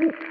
Ooh.